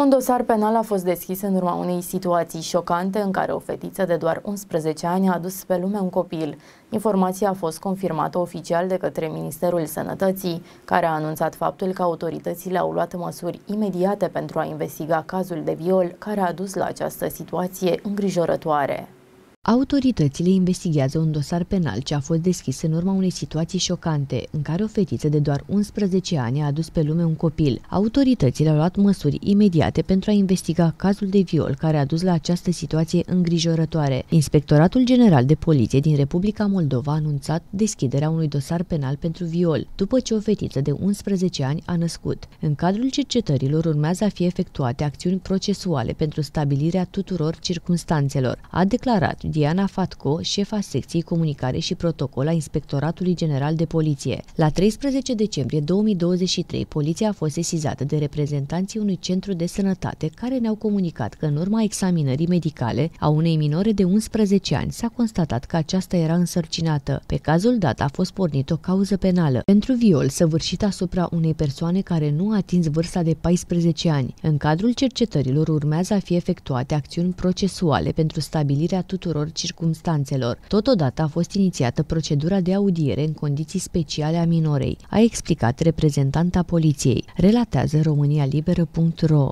Un dosar penal a fost deschis în urma unei situații șocante în care o fetiță de doar 11 ani a adus pe lume un copil. Informația a fost confirmată oficial de către Ministerul Sănătății, care a anunțat faptul că autoritățile au luat măsuri imediate pentru a investiga cazul de viol care a dus la această situație îngrijorătoare. Autoritățile investigează un dosar penal ce a fost deschis în urma unei situații șocante, în care o fetiță de doar 11 ani a adus pe lume un copil. Autoritățile au luat măsuri imediate pentru a investiga cazul de viol care a dus la această situație îngrijorătoare. Inspectoratul General de Poliție din Republica Moldova a anunțat deschiderea unui dosar penal pentru viol, după ce o fetiță de 11 ani a născut. În cadrul cercetărilor urmează a fi efectuate acțiuni procesuale pentru stabilirea tuturor circunstanțelor, a declarat Diana Fatco, șefa secției comunicare și protocol a Inspectoratului General de Poliție. La 13 decembrie 2023, poliția a fost sesizată de reprezentanții unui centru de sănătate care ne-au comunicat că în urma examinării medicale a unei minore de 11 ani s-a constatat că aceasta era însărcinată. Pe cazul dat a fost pornit o cauză penală pentru viol săvârșit asupra unei persoane care nu a atins vârsta de 14 ani. În cadrul cercetărilor urmează a fi efectuate acțiuni procesuale pentru stabilirea tuturor tuturor circumstanțelor. Totodată a fost inițiată procedura de audiere în condiții speciale a minorei, a explicat reprezentanta poliției, relatează românialibera.ro.